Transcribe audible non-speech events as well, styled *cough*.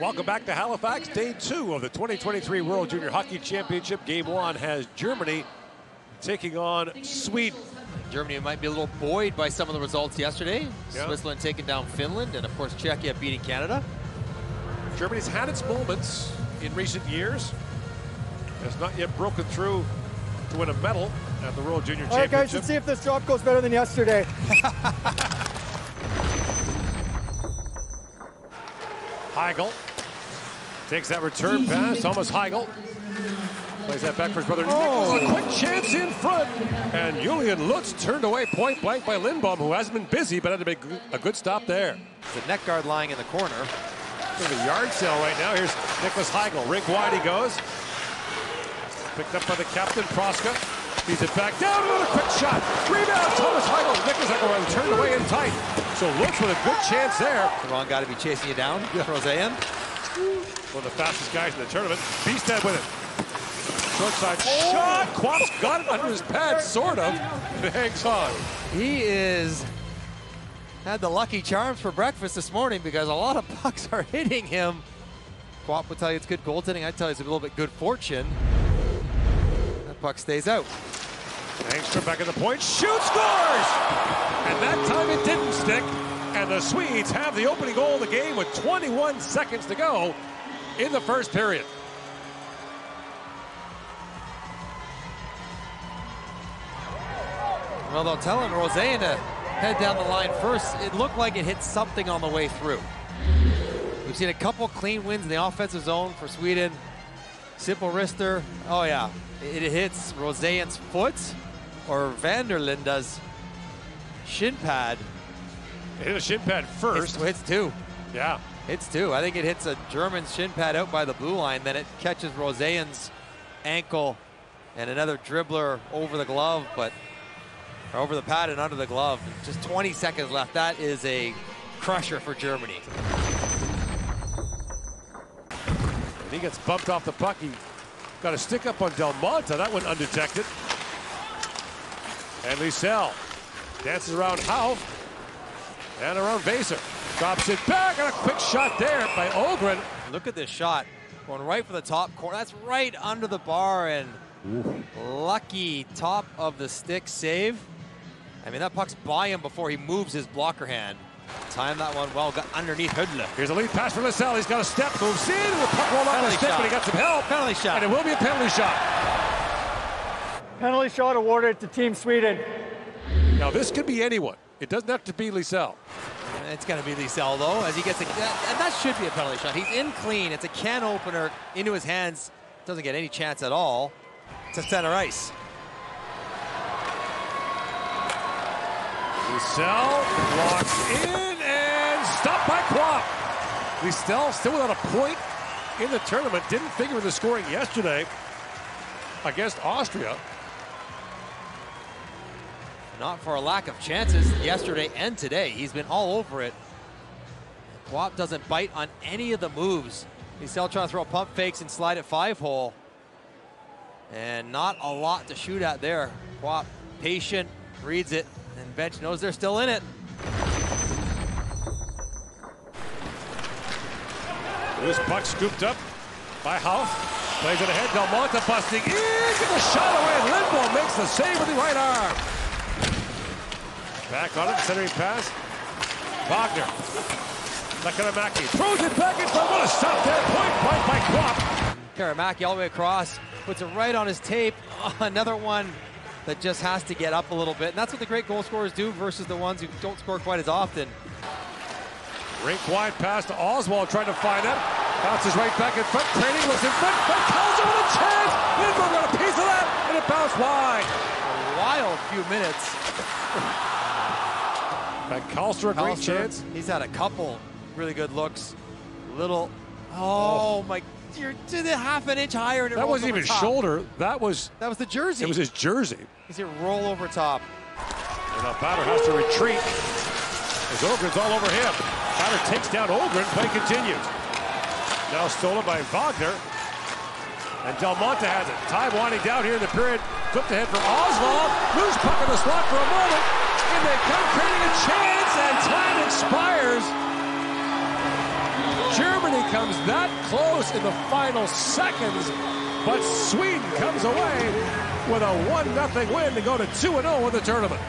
Welcome back to Halifax, day two of the 2023 World Junior Hockey Championship. Game one has Germany taking on Sweden. Germany might be a little buoyed by some of the results yesterday. Yeah. Switzerland taking down Finland, and of course Czechia beating Canada. Germany's had its moments in recent years. Has not yet broken through to win a medal at the World Junior Championship. All right, guys, Championship. let's see if this drop goes better than yesterday. *laughs* Heigl takes that return pass. *laughs* Thomas Heigl plays that back for his brother Oh. Nicholas. A quick chance in front. And Julian Lutz turned away point blank by Lindbom, who hasn't been busy, but had to make a good stop there. The net guard lying in the corner. Bit of a yard sale right now. Here's Nicholas Heigl. Rink wide he goes. Picked up by the captain, Proska. Feeds it back down. Another quick shot. Rebound. Thomas Heigl. Nicholas Heigl turned away in tight. So Lutz with a good chance there. The wrong guy to be chasing you down. Rosén. One of the fastest guys in the tournament. Bystedt with it. Short side shot. Oh. Quapp's got it under his pad, sort of. It hangs on. He is had the lucky charms for breakfast this morning because a lot of pucks are hitting him. Quapp would tell you it's good goaltending. I'd tell you it's a little bit good fortune. That puck stays out. Angstrom back at the point. Shoot, scores! And that time it didn't stick. And the Swedes have the opening goal of the game with 21 seconds to go in the first period. Well, they'll tell him Rosén to head down the line first. It looked like it hit something on the way through. We've seen a couple clean wins in the offensive zone for Sweden. Simple wrister. Oh, yeah. It hits Rosén's foot, or Vanderlinda's shin pad. It hit a shin pad first. hits two. Yeah. Hits two. I think it hits a German shin pad out by the blue line. Then it catches Rosén's ankle and another dribbler over the glove, but over the pad and under the glove. Just 20 seconds left. That is a crusher for Germany. And he gets bumped off the puck. He got a stick up on Del Monte. That went undetected. And Lysell dances around Hauf and around Vaser. Drops it back and a quick shot there by Öhgren. Look at this shot. Going right for the top corner. That's right under the bar and lucky top of the stick save. I mean, that puck's by him before he moves his blocker hand. Time that one well, got underneath Hudler. Here's a lead pass for Lysell. He's got a step, moves in, and the puck rolled off the Penalty stick, shot. but he got some help. Penalty shot. And it will be a penalty shot. Penalty shot awarded to Team Sweden. Now, this could be anyone. It doesn't have to be Lysell. It's going to be Lysell, though, as he gets a. That, and that should be a penalty shot. He's in clean. It's a can opener into his hands. Doesn't get any chance at all to center ice. Lysell blocks in and stopped by Quapp. Lysell still without a point in the tournament. Didn't figure in the scoring yesterday against Austria. Not for a lack of chances yesterday and today. He's been all over it. Quapp doesn't bite on any of the moves. Lysell trying to throw pump fakes and slide at five hole. And not a lot to shoot at there. Quapp patient, reads it, and bench knows they're still in it. This puck scooped up by Hauf. Plays it ahead. Del Monte busting in. Get the shot away. Lindbom makes the save with the right arm. Back on it. Centering pass. Wagner. Lekkerimäki throws it back in front. What a stop there. Point blank by Quapp. Karamaki all the way across, puts it right on his tape. *laughs* Another one that just has to get up a little bit. And that's what the great goal scorers do versus the ones who don't score quite as often. Rink wide pass to Oswald trying to find it. Bounces right back in front. Training was in front. But Calzer with a chance. Lindbom got a piece of that. And it bounced wide. A wild few minutes. *laughs* Van Calster a great chance. He's had a couple really good looks. Little, oh, oh. my, you're to the half an inch higher. And it That wasn't even top. shoulder. That was That was the jersey. it was his jersey. He's here roll over top. And now Batter has to retreat. As Öhgren's all over him. Batter takes down Öhgren. Play continues. Now stolen by Wagner. And Del Monte has it. Time winding down here in the period. Flipped ahead for Oswald. Loose puck in the slot for a moment. They come creating a chance. And time expires. Germany comes that close in the final seconds, but Sweden comes away with a 1-0 win to go to 2-0 in the tournament.